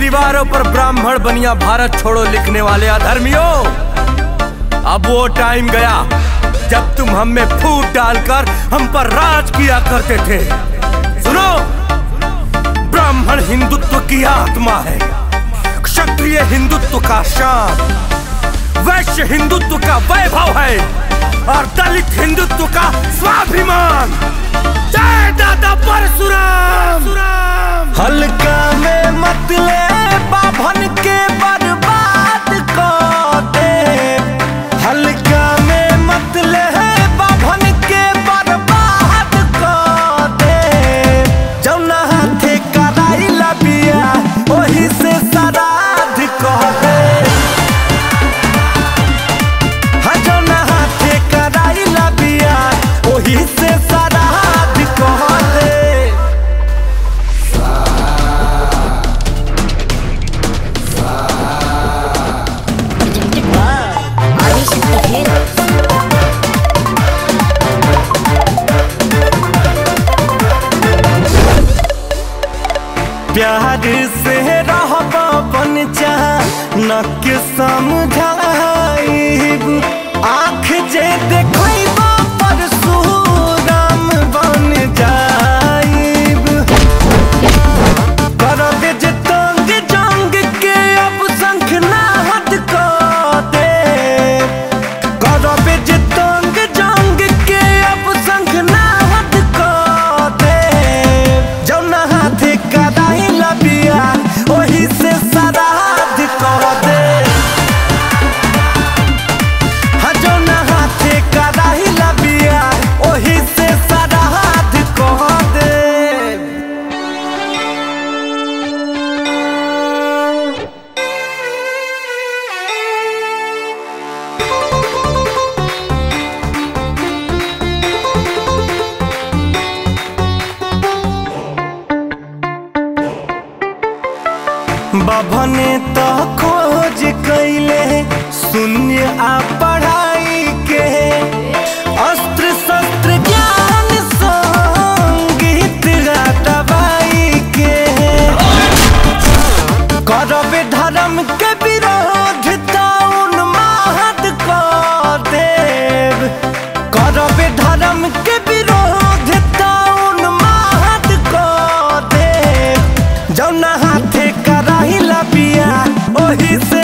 दीवारों पर ब्राह्मण बनिया भारत छोड़ो लिखने वाले अधर्मियों। अब वो टाइम गया, जब तुम हम में फूट डालकर हम पर राज किया करते थे। सुनो, ब्राह्मण हिंदुत्व की आत्मा है, क्षत्रिय हिंदुत्व का शान, वैश्य हिंदुत्व का वैभव है, और दलित हिंदुत्व का स्वाभिमान। जय दादा परशुराम। प्यार से रह बन चाह न के समझाइब बाभने तो खोज कैले शून्य आ पढ़ाई ही से